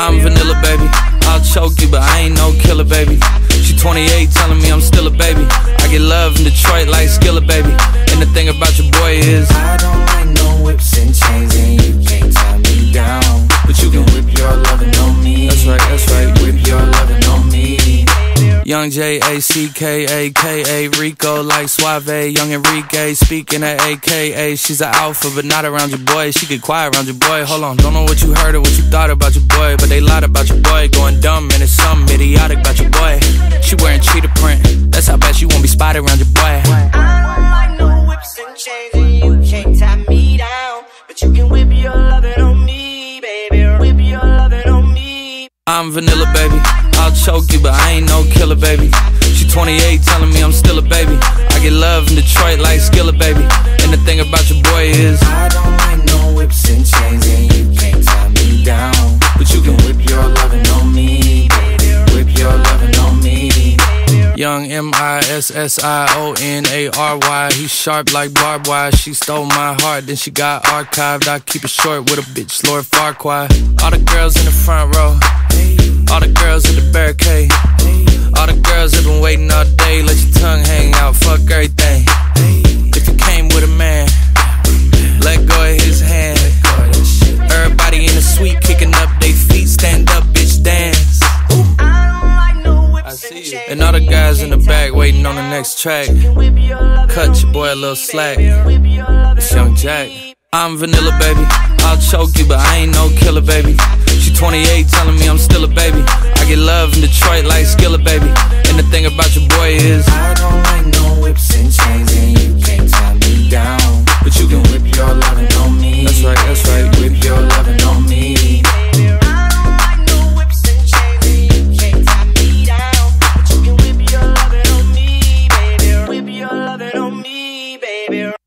I'm vanilla, baby. I'll choke you, but I ain't no killer, baby. She 28, telling me I'm still a baby. I get love in Detroit like Skilla, baby. And the thing about your boy is. Young J A C K A K A Rico like Suave, Young Enrique speaking at AKA. She's an alpha, but not around your boy. She get quiet around your boy. Hold on, don't know what you heard or what you thought about your boy, but they lied about your boy. Going dumb and it's something idiotic about your boy. She wearing cheetah print. That's how bad she won't be spotted around your boy. I don't like no whips and chains, and you can't tie me down. But you can whip your lovin' on me, baby. Whip your lovin' on me. I'm vanilla, baby. I'll choke you, but I ain't no killer, baby. She 28, telling me I'm still a baby. I get love in Detroit like Skilla, baby. And the thing about your boy is, I don't Young M I S S I O N A R Y. He sharp like barbed wire. She stole my heart, then she got archived. I keep it short with a bitch, Lord Farquaad. All the girls in the front row. All the girls at the barricade. All the girls have been waiting all day. The guys in the back waiting on the next track. Cut your boy a little slack. It's Young Jack. I'm vanilla, baby. I'll choke you, but I ain't no killer, baby. She 28, telling me I'm still a baby. I get love in Detroit like Skilla, baby. baby